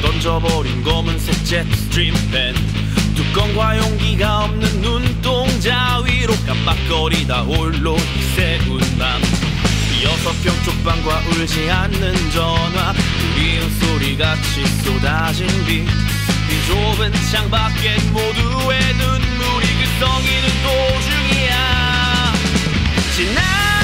던져버린 검은색 jet스트림 펜. 뚜껑과 용기가 없는 눈동자 위로 깜빡거리다 홀로 세운 밤. 여섯 평 쪽방과 울지 않는 전화. 우리은 소리같이 쏟아진 비이 좁은 창밖에 모두의 눈물이 글썽이는 도중이야. 지나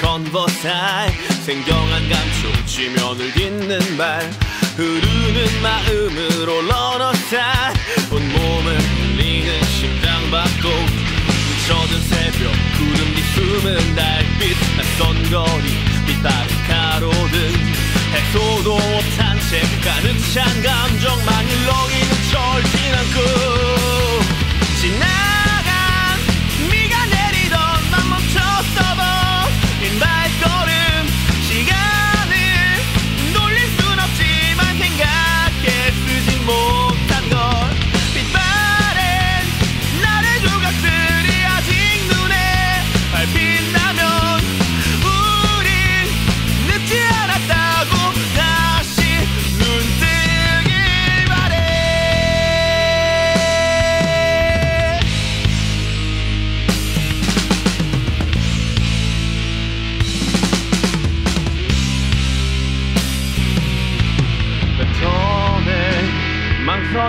컨버사이 생경한 감촉 지면을 딛는 발 흐르는 마음으로 러너사 온몸을 흘리는 심장 받고 젖은 새벽 구름 뒤 숨은 달빛. 낯선 거리 빛바른 가로등. 해소도 못한 채 가득 찬 감정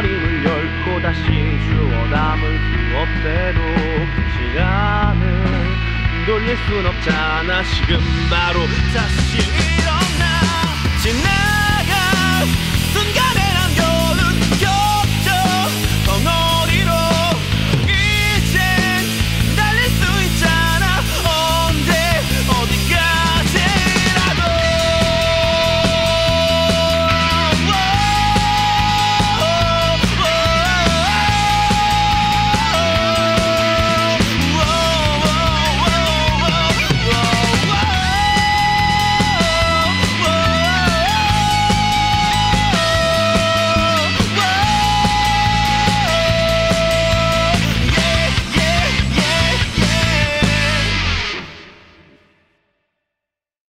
망설임을 열고 다시 주워 담을 수 없대도 시간을 돌릴 순 없잖아. 지금 바로 다시 일어나. 지나